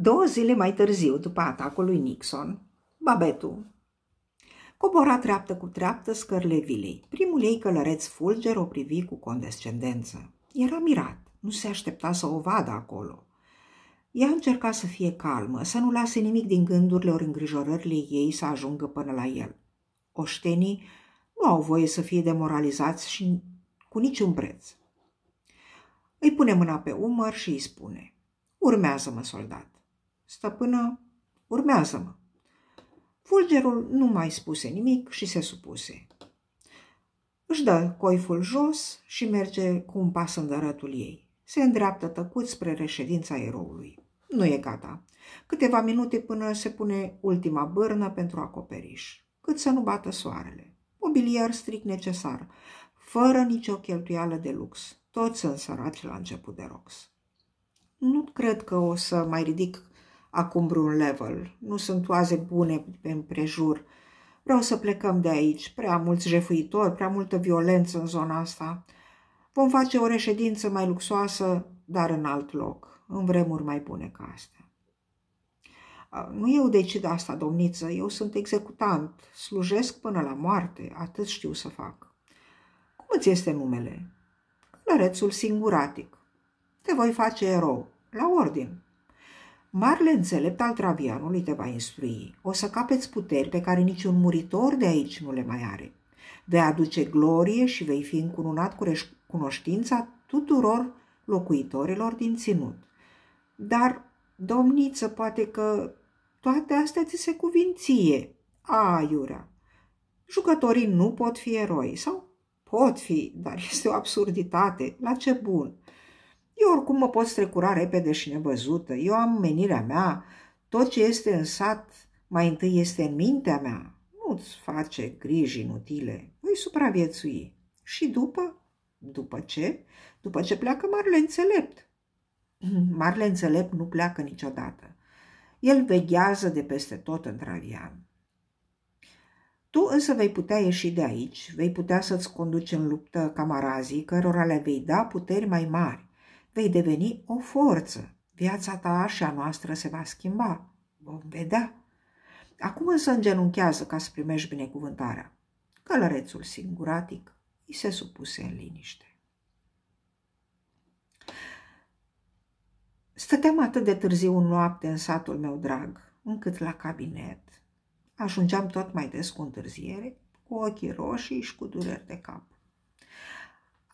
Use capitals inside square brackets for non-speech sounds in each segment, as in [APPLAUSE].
Două zile mai târziu, după atacul lui Nixon, Babetu cobora treaptă cu treaptă scările vilei. Primul ei călăreț fulger o privi cu condescendență. Era mirat, nu se aștepta să o vadă acolo. Ea încerca să fie calmă, să nu lase nimic din gândurile ori îngrijorările ei să ajungă până la el. Oștenii nu au voie să fie demoralizați și cu niciun preț. Îi pune mâna pe umăr și îi spune, urmează-mă, soldat. Stăpână, urmează-mă. Fulgerul nu mai spuse nimic și se supuse. Își dă coiful jos și merge cu un pas în dărătul ei. Se îndreaptă tăcut spre reședința eroului. Nu e gata. Câteva minute până se pune ultima bârnă pentru acoperiș. Cât să nu bată soarele. Mobiliar strict necesar, fără nicio cheltuială de lux. Toți sunt săraci la început de rox. Nu cred că o să mai ridic acum vreun level. Nu sunt oaze bune pe împrejur. Vreau să plecăm de aici. Prea mulți jefuitori, prea multă violență în zona asta. Vom face o reședință mai luxoasă, dar în alt loc, în vremuri mai bune ca astea. Nu eu decid asta, domniță, eu sunt executant, slujesc până la moarte, atât știu să fac. Cum îți este numele? Călărețul singuratic. Te voi face erou, la ordin. Marele înțelept al Travianului te va instrui. O să capeți puteri pe care niciun muritor de aici nu le mai are. Vei aduce glorie și vei fi încununat cu cunoștința tuturor locuitorilor din ținut. Dar, domniță, poate că toate astea ți se cuvinție. Aiurea! Jucătorii nu pot fi eroi sau pot fi, dar este o absurditate. La ce bun? Eu oricum mă pot strecura repede și nevăzută. Eu am menirea mea. Tot ce este în sat mai întâi este în mintea mea. Nu-ți face griji inutile. Voi supraviețui. Și după? După ce? După ce pleacă marele înțelept. [CLEARS THROAT] Marele înțelept nu pleacă niciodată. El veghează de peste tot în Travian. Tu însă vei putea ieși de aici, vei putea să-ți conduci în luptă camarazii, cărora le vei da puteri mai mari vei deveni o forță. Viața ta și a noastră se va schimba. Vom vedea. Acum însă îngenunchează ca să primești binecuvântarea. Călărețul singuratic îi se supuse în liniște. Stăteam atât de târziu în noapte în satul meu drag, încât la cabinet ajungeam tot mai des cu întârziere, cu ochii roșii și cu dureri de cap.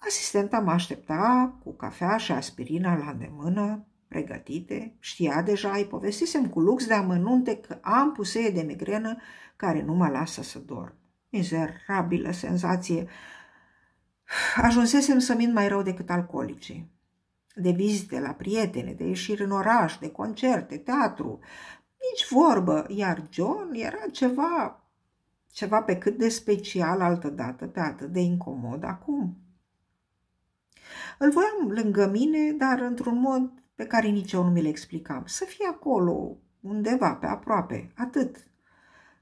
Asistenta mă aștepta cu cafea și aspirina la îndemână, pregătite, știa deja, îi povestisem cu lux de amănunte că am puseie de migrenă care nu mă lasă să dorm. Mizerabilă senzație. Ajunsesem să mint mai rău decât alcoolicii. De vizite la prietene, de ieșiri în oraș, de concerte, teatru, nici vorbă, iar John era ceva, ceva pe cât de special altădată, pe atât de incomod acum. Îl voiam lângă mine, dar într-un mod pe care nici eu nu mi-l explicam. Să fie acolo, undeva, pe aproape, atât.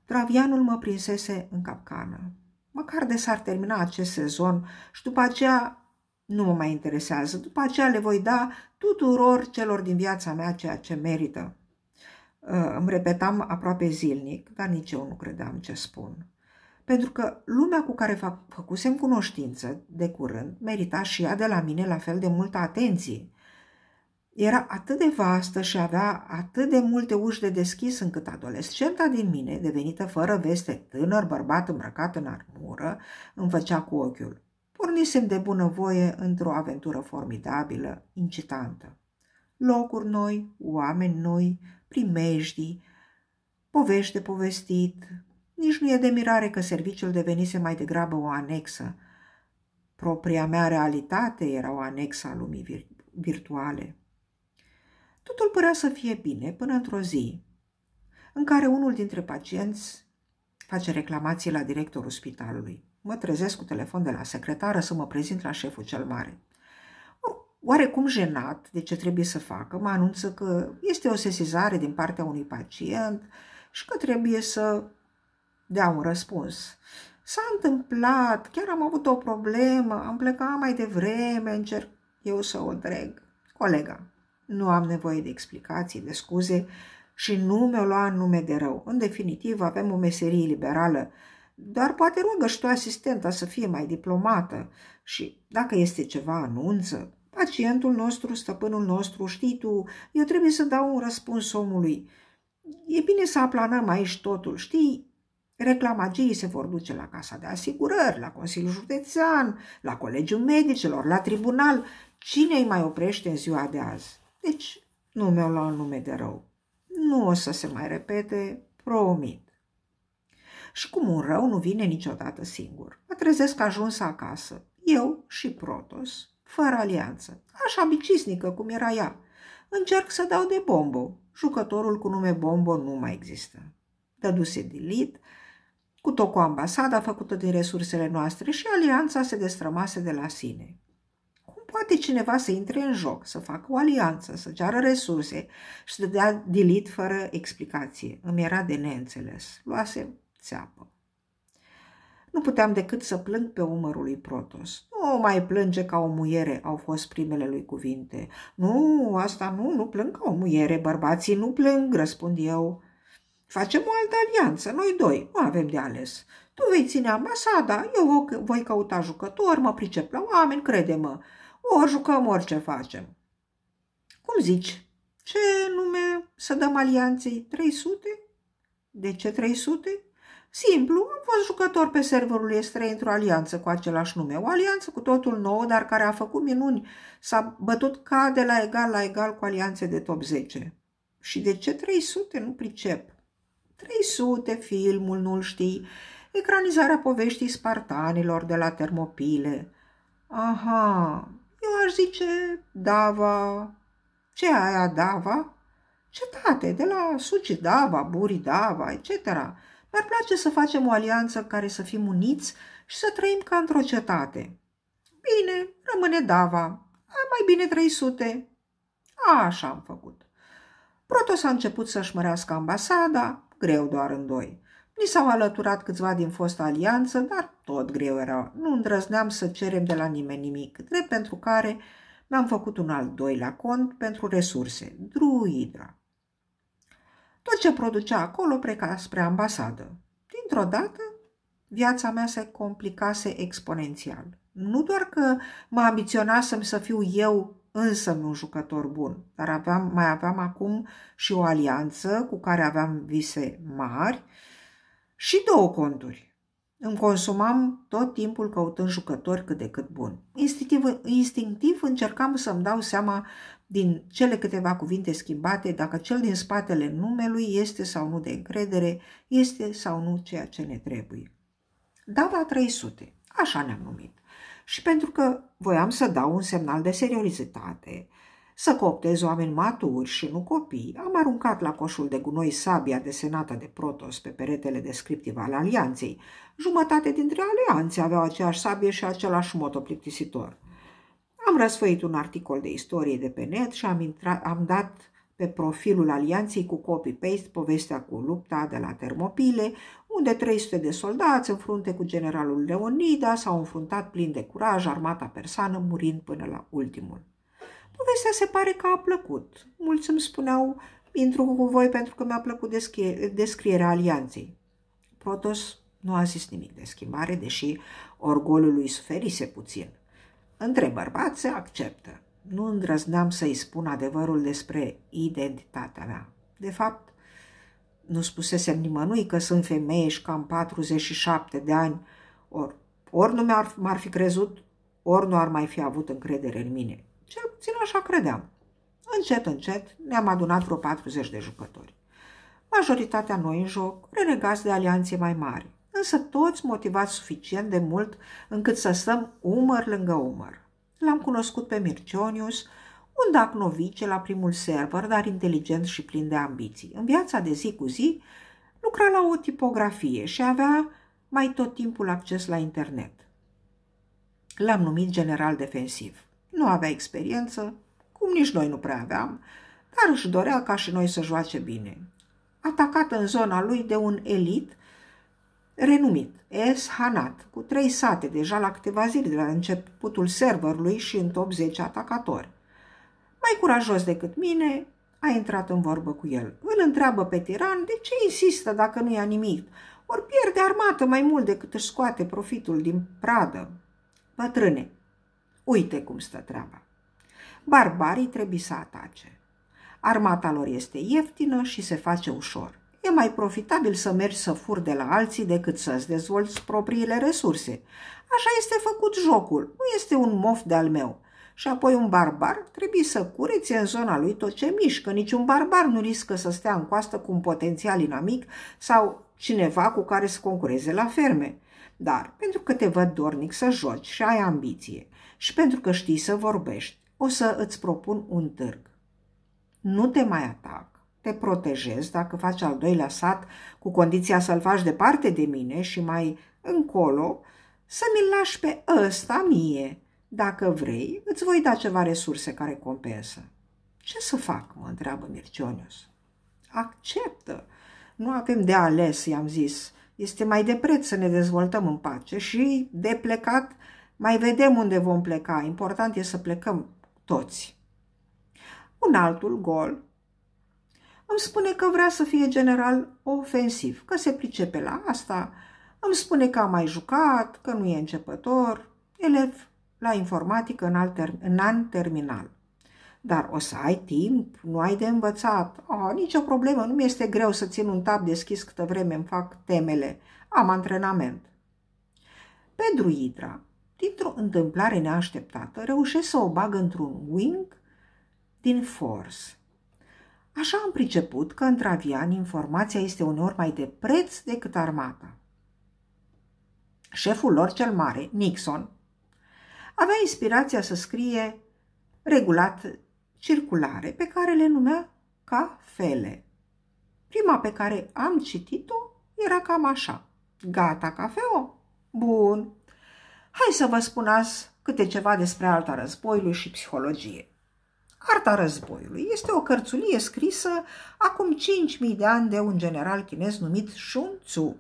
Travianul mă prinsese în capcană. Măcar de s-ar termina acest sezon și după aceea nu mă mai interesează. După aceea le voi da tuturor celor din viața mea ceea ce merită. Îmi repetam aproape zilnic, dar nici eu nu credeam ce spun pentru că lumea cu care fac, făcusem cunoștință de curând merita și ea de la mine la fel de multă atenție. Era atât de vastă și avea atât de multe uși de deschis încât adolescenta din mine, devenită fără veste, tânăr bărbat îmbrăcat în armură, îmi făcea cu ochiul. Pornisem de bunăvoie într-o aventură formidabilă, incitantă. Locuri noi, oameni noi, primejdii, povești de povestit, nici nu e de mirare că serviciul devenise mai degrabă o anexă. Propria mea realitate era o anexă a lumii vir- virtuale. Totul părea să fie bine până într-o zi în care unul dintre pacienți face reclamații la directorul spitalului. Mă trezesc cu telefon de la secretară să mă prezint la șeful cel mare. Oarecum jenat de ce trebuie să facă, mă anunță că este o sesizare din partea unui pacient și că trebuie să dea un răspuns. S-a întâmplat, chiar am avut o problemă, am plecat mai devreme, încerc eu să o dreg. Colega, Nu am nevoie de explicații, de scuze și nu mi-o lua în nume de rău. În definitiv, avem o meserie liberală, dar poate rugă și tu asistenta să fie mai diplomată și, dacă este ceva, anunță. Pacientul nostru, stăpânul nostru, știi tu, eu trebuie să dau un răspuns omului. E bine să aplanăm aici totul, știi? Reclamagiii se vor duce la Casa de Asigurări, la Consiliul Județean, la Colegiul Medicilor, la tribunal. Cine îi mai oprește în ziua de azi? Deci nu mi-au luat nume de rău. Nu o să se mai repete, promit. Și cum un rău nu vine niciodată singur, mă trezesc ajuns acasă, eu și Protos, fără alianță, așa bicisnică cum era ea. Încerc să dau de bombo. Jucătorul cu nume Bombo nu mai există. Dăduse delete, cu tot cu ambasada făcută din resursele noastre și alianța se destrămase de la sine. Cum poate cineva să intre în joc, să facă o alianță, să ceară resurse și să dea delete fără explicație? Îmi era de neînțeles. Luase țeapă. Nu puteam decât să plâng pe umărul lui Protos. Nu mai plânge ca o muiere, au fost primele lui cuvinte. Nu, asta nu, nu plâng ca o muiere, bărbații nu plâng, răspund eu. Facem o altă alianță, noi doi, nu avem de ales. Tu vei ține ambasada, eu voi căuta jucători, mă pricep la oameni, crede-mă. Ori jucăm, orice facem. Cum zici? Ce nume să dăm alianței? 300? De ce 300? Simplu, am fost jucător pe serverul Estrei într-o alianță cu același nume. O alianță cu totul nouă, dar care a făcut minuni. S-a bătut ca de la egal la egal cu alianțe de top 10. Și de ce 300? Nu pricep. 300, filmul, nu-l știi, ecranizarea poveștii spartanilor de la Termopile. Aha, eu aș zice Dava. Ce aia Dava? Cetate, de la Suci Dava, Buri Dava, etc. Mi-ar place să facem o alianță care să fim uniți și să trăim ca într-o cetate. Bine, rămâne Dava. Mai bine 300. Așa am făcut. Protos a început să-și mărească ambasada, greu doar în doi. Ni s-au alăturat câțiva din fosta alianță, dar tot greu era. Nu îndrăzneam să cerem de la nimeni nimic, drept pentru care mi-am făcut un al doilea cont pentru resurse, Druidra. Tot ce producea acolo pleca spre ambasadă. Dintr-o dată, viața mea se complicase exponențial. Nu doar că mă ambiționasem să fiu eu însă un jucător bun, dar aveam, mai aveam acum și o alianță cu care aveam vise mari și două conturi. Îmi consumam tot timpul căutând jucători cât de cât buni. Instinctiv, instinctiv încercam să-mi dau seama din cele câteva cuvinte schimbate dacă cel din spatele numelui este sau nu de încredere, este sau nu ceea ce ne trebuie. Dava 300, așa ne-am numit și pentru că voiam să dau un semnal de seriozitate, să cooptez oameni maturi și nu copii, am aruncat la coșul de gunoi sabia desenată de Protos pe peretele descriptiv al alianței. Jumătate dintre alianțe aveau aceeași sabie și același moto plictisitor. Am răsfăit un articol de istorie de pe net și am, intrat, am dat pe profilul alianței cu copy-paste povestea cu lupta de la Termopile, unde 300 de soldați în frunte cu generalul Leonida s-au înfruntat plin de curaj armata persană, murind până la ultimul. Povestea se pare că a plăcut. Mulți îmi spuneau, intru cu voi pentru că mi-a plăcut descrierea alianței. Protos nu a zis nimic de schimbare, deși orgolul lui suferise puțin. Între bărbați se acceptă. Nu îndrăzneam să-i spun adevărul despre identitatea mea. De fapt, nu spusesem nimănui că sunt femeie și cam 47 de ani, ori, ori nu mi-ar, m-ar fi crezut, ori nu ar mai fi avut încredere în mine. Cel puțin așa credeam. Încet, încet ne-am adunat vreo 40 de jucători. Majoritatea noi în joc, renegați de alianțe mai mari, însă toți motivați suficient de mult încât să stăm umăr lângă umăr. L-am cunoscut pe Mircionius, un dac novice la primul server, dar inteligent și plin de ambiții. În viața de zi cu zi, lucra la o tipografie și avea mai tot timpul acces la internet. L-am numit general defensiv. Nu avea experiență, cum nici noi nu prea aveam, dar își dorea ca și noi să joace bine. Atacat în zona lui de un elit renumit, Es Hanat, cu trei sate deja la câteva zile de la începutul serverului și în top 10 atacatori. Mai mai curajos decât mine, a intrat în vorbă cu el. Îl întreabă pe tiran de ce insistă dacă nu ia nimic, ori pierde armată mai mult decât își scoate profitul din pradă. Bătrâne, uite cum stă treaba. Barbarii trebuie să atace. Armata lor este ieftină și se face ușor. E mai profitabil să mergi să furi de la alții decât să-ți dezvolți propriile resurse. Așa este făcut jocul, nu este un mof de-al meu. Și apoi un barbar trebuie să curețe în zona lui tot ce mișcă. Niciun barbar nu riscă să stea în coastă cu un potențial inamic sau cineva cu care să concureze la ferme. Dar pentru că te văd dornic să joci și ai ambiție și pentru că știi să vorbești, o să îți propun un târg. Nu te mai atac, te protejez dacă faci al doilea sat cu condiția să-l faci departe de mine și mai încolo să mi-l lași pe ăsta mie. Dacă vrei, îți voi da ceva resurse care compensă. Ce să fac, mă întreabă Mircionius. Acceptă. Nu avem de ales, i-am zis. Este mai de preț să ne dezvoltăm în pace și, de plecat, mai vedem unde vom pleca. Important e să plecăm toți. Un altul, gol, îmi spune că vrea să fie general ofensiv, că se pricepe la asta, îmi spune că a mai jucat, că nu e începător, elev la informatică în, alter, în an terminal. Dar o să ai timp, nu ai de învățat. Oh, nicio problemă, nu mi este greu să țin un tab deschis câtă vreme îmi fac temele. Am antrenament. Pe druidra, dintr-o întâmplare neașteptată, reușesc să o bag într-un wing din Force. Așa am priceput că între aviani informația este uneori mai de preț decât armata. Șeful lor cel mare, Nixon, avea inspirația să scrie regulat circulare pe care le numea cafele. Prima pe care am citit-o era cam așa. Gata cafeo? Bun. Hai să vă spun azi câte ceva despre alta războiului și psihologie. Arta războiului este o cărțulie scrisă acum 5.000 de ani de un general chinez numit Sun Tzu.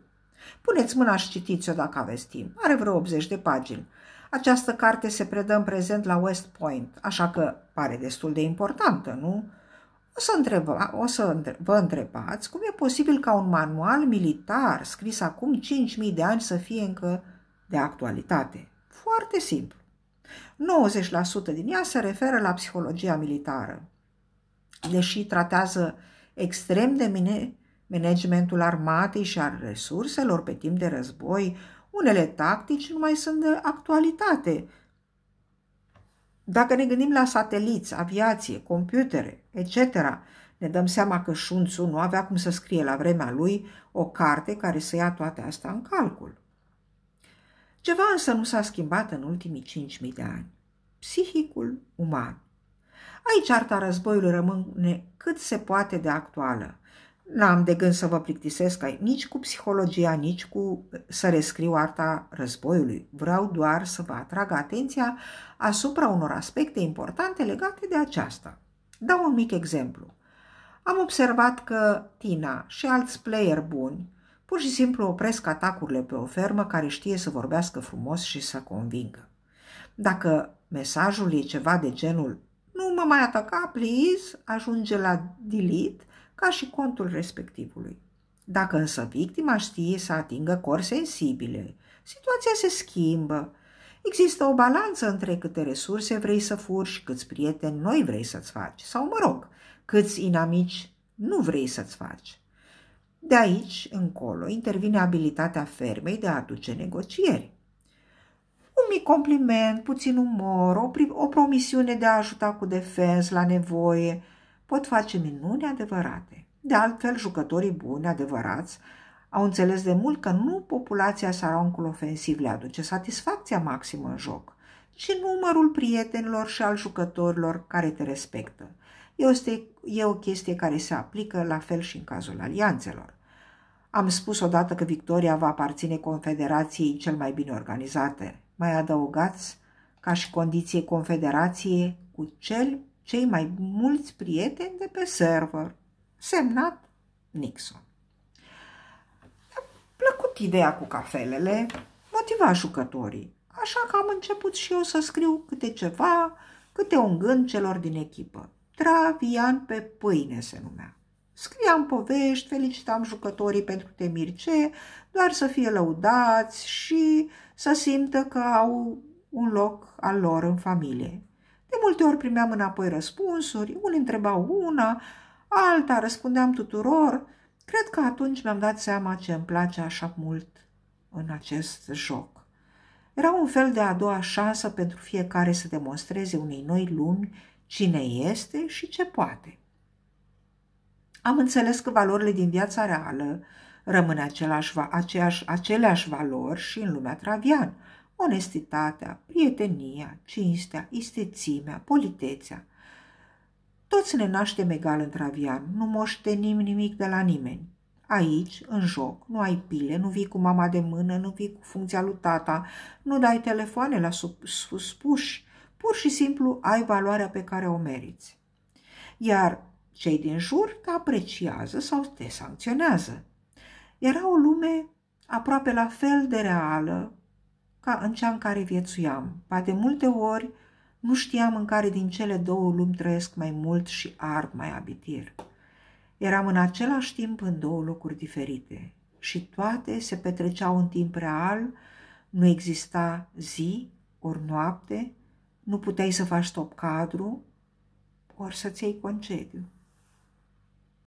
Puneți mâna și citiți-o dacă aveți timp. Are vreo 80 de pagini. Această carte se predă în prezent la West Point, așa că pare destul de importantă, nu? O să, întreba, o să vă întrebați cum e posibil ca un manual militar scris acum 5.000 de ani să fie încă de actualitate. Foarte simplu. 90% din ea se referă la psihologia militară. Deși tratează extrem de mine managementul armatei și al resurselor pe timp de război, unele tactici nu mai sunt de actualitate. Dacă ne gândim la sateliți, aviație, computere, etc., ne dăm seama că Șunțu nu avea cum să scrie la vremea lui o carte care să ia toate astea în calcul. Ceva însă nu s-a schimbat în ultimii 5.000 de ani. Psihicul uman. Aici arta războiului rămâne cât se poate de actuală. N-am de gând să vă plictisesc nici cu psihologia, nici cu să rescriu arta războiului. Vreau doar să vă atrag atenția asupra unor aspecte importante legate de aceasta. Dau un mic exemplu. Am observat că Tina și alți player buni Pur și simplu opresc atacurile pe o fermă care știe să vorbească frumos și să convingă. Dacă mesajul e ceva de genul nu mă mai ataca, please, ajunge la delete ca și contul respectivului. Dacă însă victima știe să atingă cori sensibile, situația se schimbă. Există o balanță între câte resurse vrei să furi și câți prieteni noi vrei să-ți faci, sau mă rog, câți inamici nu vrei să-ți faci. De aici încolo intervine abilitatea fermei de a aduce negocieri. Un mic compliment, puțin umor, o, o promisiune de a ajuta cu defens la nevoie pot face minuni adevărate. De altfel, jucătorii buni, adevărați, au înțeles de mult că nu populația sarancul ofensiv le aduce satisfacția maximă în joc, ci numărul prietenilor și al jucătorilor care te respectă. Este, e o chestie care se aplică la fel și în cazul alianțelor. Am spus odată că victoria va aparține confederației cel mai bine organizate. Mai adăugați ca și condiție confederație cu cel, cei mai mulți prieteni de pe server. Semnat Nixon. Mi-a plăcut ideea cu cafelele, motiva jucătorii, așa că am început și eu să scriu câte ceva, câte un gând celor din echipă. Travian pe pâine se numea. Scriam povești, felicitam jucătorii pentru temiri ce, doar să fie lăudați și să simtă că au un loc al lor în familie. De multe ori primeam înapoi răspunsuri, unii întrebau una, alta răspundeam tuturor. Cred că atunci mi-am dat seama ce îmi place așa mult în acest joc. Era un fel de a doua șansă pentru fiecare să demonstreze unei noi lumi cine este și ce poate. Am înțeles că valorile din viața reală rămân același, aceeași, aceleași valori și în lumea travian. Onestitatea, prietenia, cinstea, istețimea, politețea. Toți ne naștem egal în travian, nu moștenim nimic de la nimeni. Aici, în joc, nu ai pile, nu vii cu mama de mână, nu vii cu funcția lui tata, nu dai telefoane la spuși, pur și simplu ai valoarea pe care o meriți. Iar cei din jur te apreciază sau te sancționează. Era o lume aproape la fel de reală ca în cea în care viețuiam. Poate multe ori nu știam în care din cele două lumi trăiesc mai mult și ard mai abitir. Eram în același timp în două locuri diferite și toate se petreceau în timp real, nu exista zi ori noapte, nu puteai să faci top cadru, ori să-ți iei concediu.